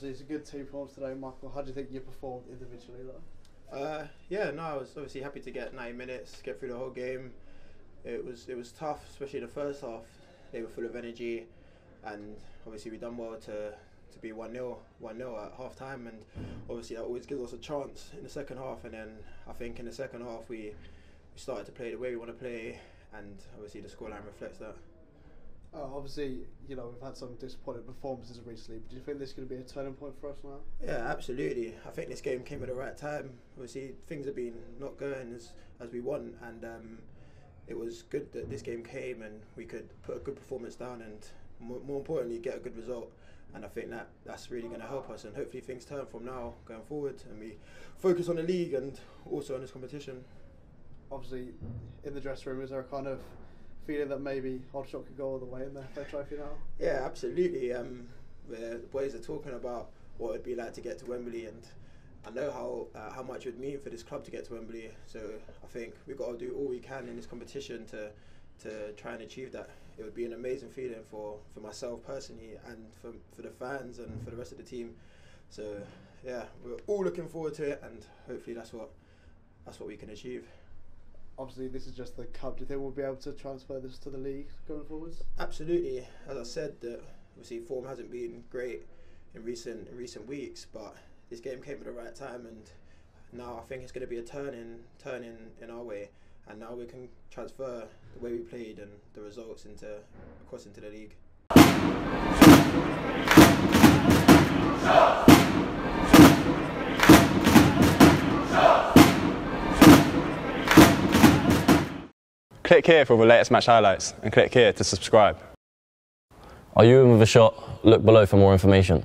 Obviously, it's a good team performance today, Michael. How do you think you performed individually, though? Uh, yeah, no, I was obviously happy to get 90 minutes, get through the whole game. It was it was tough, especially the first half. They were full of energy, and obviously we done well to to be one 0 one 0 at half time, and obviously that always gives us a chance in the second half. And then I think in the second half we we started to play the way we want to play, and obviously the scoreline reflects that. Uh, obviously, you know we've had some disappointing performances recently. But do you think this is going to be a turning point for us now? Yeah, absolutely. I think this game came at the right time. Obviously, things have been not going as as we want, and um, it was good that this game came and we could put a good performance down and more, more importantly get a good result. And I think that that's really going to help us, and hopefully things turn from now going forward, and we focus on the league and also on this competition. Obviously, in the dressing room, is there a kind of feeling that maybe Aldershot could go all the way in the FA Trophy now? Yeah, absolutely. Um, the boys are talking about what it'd be like to get to Wembley, and I know how uh, how much it would mean for this club to get to Wembley. So I think we've got to do all we can in this competition to to try and achieve that. It would be an amazing feeling for, for myself personally, and for for the fans and for the rest of the team. So yeah, we're all looking forward to it, and hopefully that's what that's what we can achieve. Obviously, this is just the cup. Do you think we'll be able to transfer this to the league going forwards? Absolutely. As I said, that obviously form hasn't been great in recent in recent weeks, but this game came at the right time, and now I think it's going to be a turn in turn in, in our way, and now we can transfer the way we played and the results into across into the league. Click here for the latest match highlights and click here to subscribe. Are you in with a shot? Look below for more information.